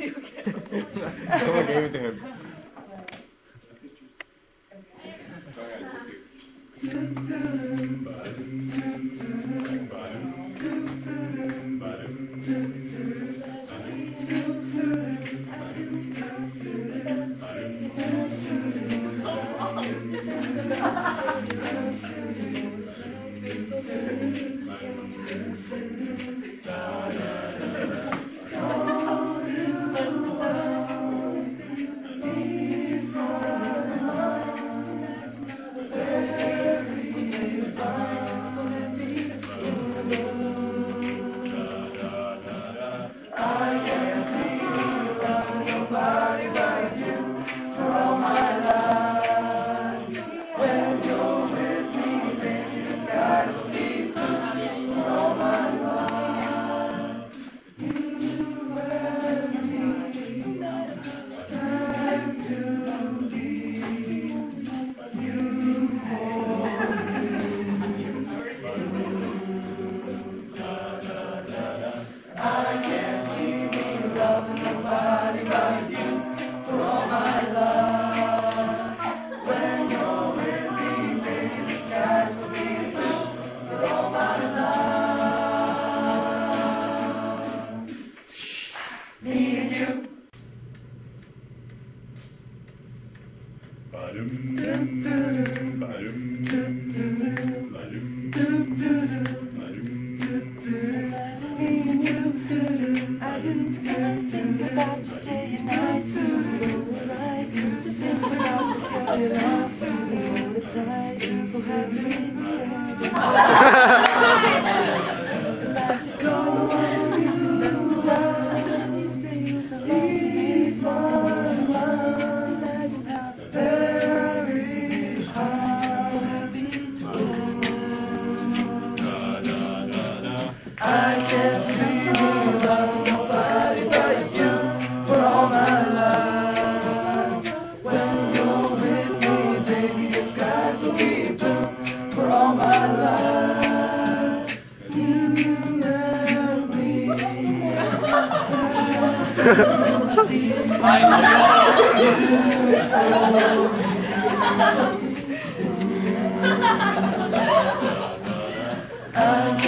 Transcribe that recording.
so I gave it to him. Ha ha ha! I can't see me without nobody but you for all my life. When you're with me, baby, the skies will be blue for all my life. You me. I know.